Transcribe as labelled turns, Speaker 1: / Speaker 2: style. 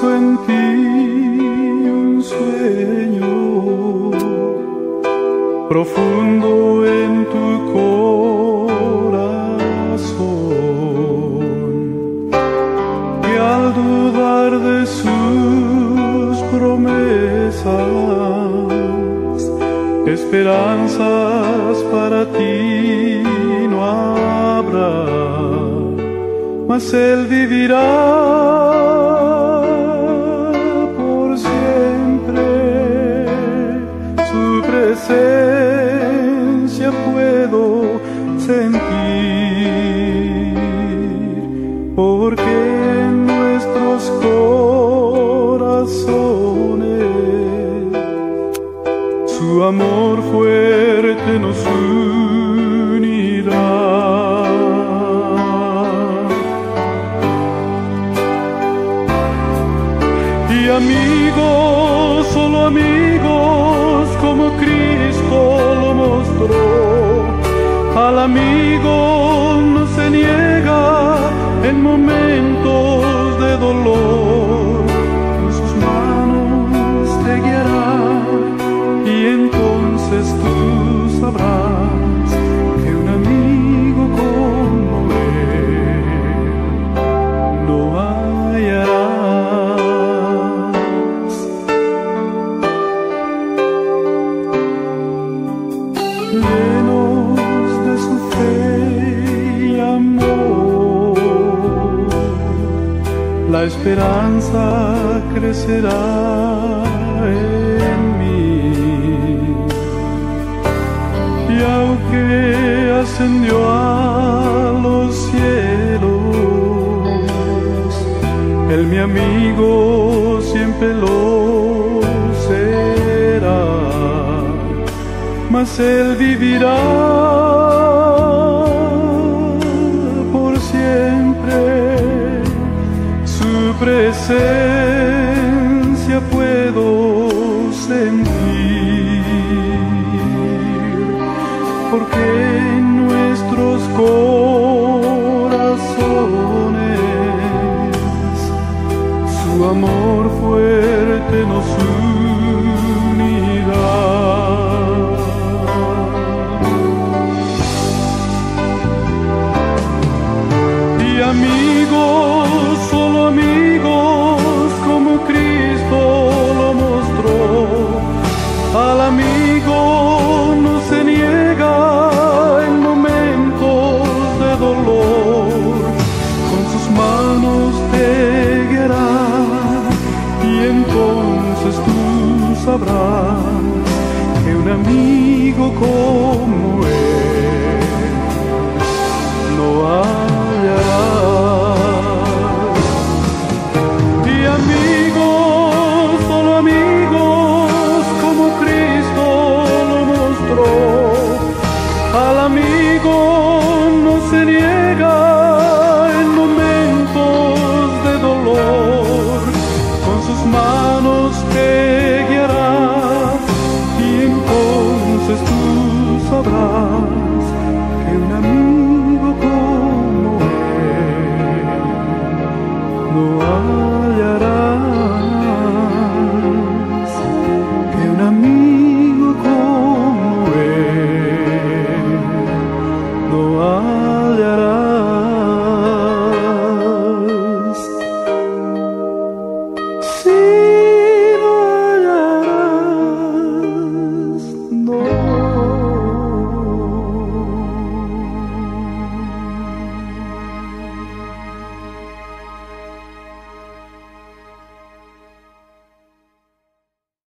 Speaker 1: En ti un sueño profundo en tu corazón. Y al dudar de sus promesas, esperanzas para ti no habrá, mas Él vivirá presencia puedo sentir, porque en nuestros corazones su amor fuerte nos unirá. Y amigos, solo amigos, como Cristo lo mostró. Al amigo no se niega en momentos de dolor. Llenos de su fe y amor, la esperanza crecerá en mí. Y aunque ascendió a los cielos, Él mi amigo siempre lo mas Él vivirá por siempre. Su presencia puedo sentir, porque en nuestros corazones su amor fuerte nos unirá. Tú sabrás que un amigo como entonces tú sabrás que un amigo como él no hallarás,